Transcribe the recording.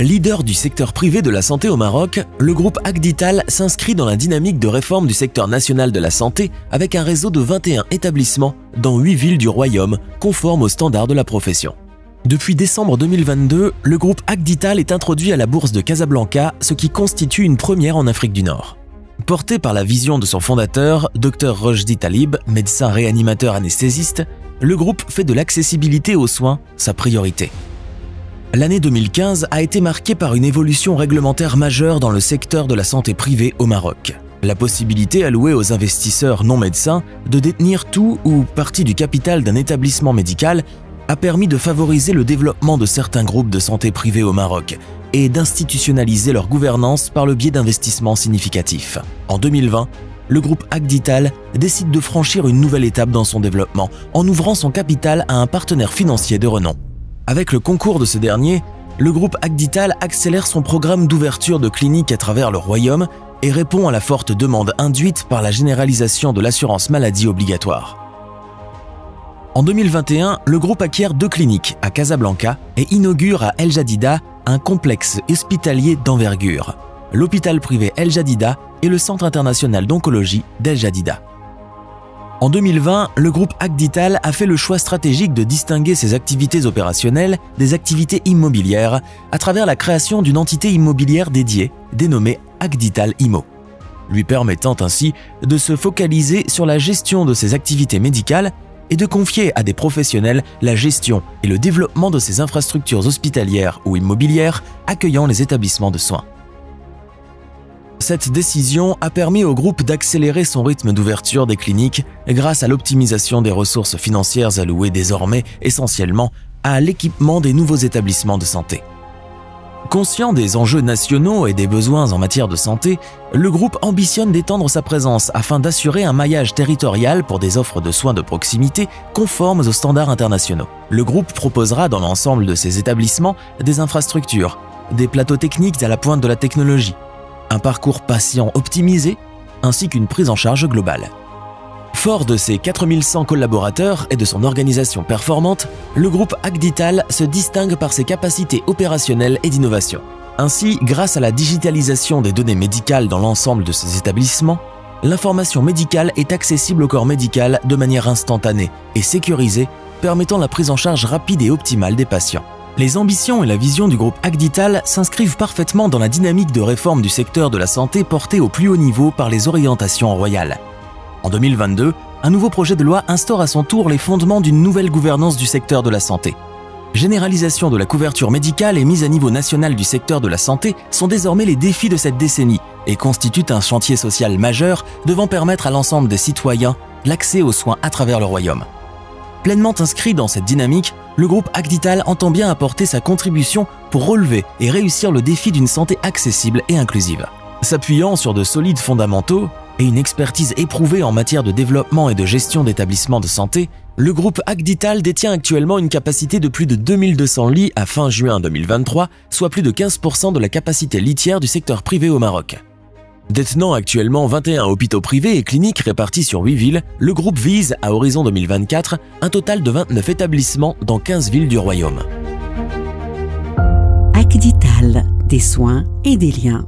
Leader du secteur privé de la santé au Maroc, le groupe Agdital s'inscrit dans la dynamique de réforme du secteur national de la santé avec un réseau de 21 établissements dans 8 villes du royaume conformes aux standards de la profession. Depuis décembre 2022, le groupe Agdital est introduit à la bourse de Casablanca, ce qui constitue une première en Afrique du Nord. Porté par la vision de son fondateur, Dr Rojdi Talib, médecin réanimateur anesthésiste, le groupe fait de l'accessibilité aux soins sa priorité. L'année 2015 a été marquée par une évolution réglementaire majeure dans le secteur de la santé privée au Maroc. La possibilité allouée aux investisseurs non médecins de détenir tout ou partie du capital d'un établissement médical a permis de favoriser le développement de certains groupes de santé privés au Maroc et d'institutionnaliser leur gouvernance par le biais d'investissements significatifs. En 2020, le groupe Agdital décide de franchir une nouvelle étape dans son développement en ouvrant son capital à un partenaire financier de renom. Avec le concours de ce dernier, le groupe Agdital accélère son programme d'ouverture de cliniques à travers le royaume et répond à la forte demande induite par la généralisation de l'assurance maladie obligatoire. En 2021, le groupe acquiert deux cliniques à Casablanca et inaugure à El Jadida un complexe hospitalier d'envergure, l'hôpital privé El Jadida et le Centre international d'oncologie d'El Jadida. En 2020, le groupe Agdital a fait le choix stratégique de distinguer ses activités opérationnelles des activités immobilières à travers la création d'une entité immobilière dédiée, dénommée Agdital Immo, lui permettant ainsi de se focaliser sur la gestion de ses activités médicales et de confier à des professionnels la gestion et le développement de ses infrastructures hospitalières ou immobilières accueillant les établissements de soins. Cette décision a permis au groupe d'accélérer son rythme d'ouverture des cliniques grâce à l'optimisation des ressources financières allouées désormais essentiellement à l'équipement des nouveaux établissements de santé. Conscient des enjeux nationaux et des besoins en matière de santé, le groupe ambitionne d'étendre sa présence afin d'assurer un maillage territorial pour des offres de soins de proximité conformes aux standards internationaux. Le groupe proposera dans l'ensemble de ses établissements des infrastructures, des plateaux techniques à la pointe de la technologie, un parcours patient optimisé, ainsi qu'une prise en charge globale. Fort de ses 4100 collaborateurs et de son organisation performante, le groupe Agdital se distingue par ses capacités opérationnelles et d'innovation. Ainsi, grâce à la digitalisation des données médicales dans l'ensemble de ses établissements, l'information médicale est accessible au corps médical de manière instantanée et sécurisée, permettant la prise en charge rapide et optimale des patients. Les ambitions et la vision du groupe Agdital s'inscrivent parfaitement dans la dynamique de réforme du secteur de la santé portée au plus haut niveau par les orientations royales. En 2022, un nouveau projet de loi instaure à son tour les fondements d'une nouvelle gouvernance du secteur de la santé. Généralisation de la couverture médicale et mise à niveau national du secteur de la santé sont désormais les défis de cette décennie et constituent un chantier social majeur devant permettre à l'ensemble des citoyens l'accès aux soins à travers le royaume. Pleinement inscrit dans cette dynamique, le groupe Agdital entend bien apporter sa contribution pour relever et réussir le défi d'une santé accessible et inclusive. S'appuyant sur de solides fondamentaux et une expertise éprouvée en matière de développement et de gestion d'établissements de santé, le groupe Agdital détient actuellement une capacité de plus de 2200 lits à fin juin 2023, soit plus de 15% de la capacité litière du secteur privé au Maroc. Détenant actuellement 21 hôpitaux privés et cliniques répartis sur 8 villes, le groupe vise, à horizon 2024, un total de 29 établissements dans 15 villes du royaume. Acdital, des soins et des liens.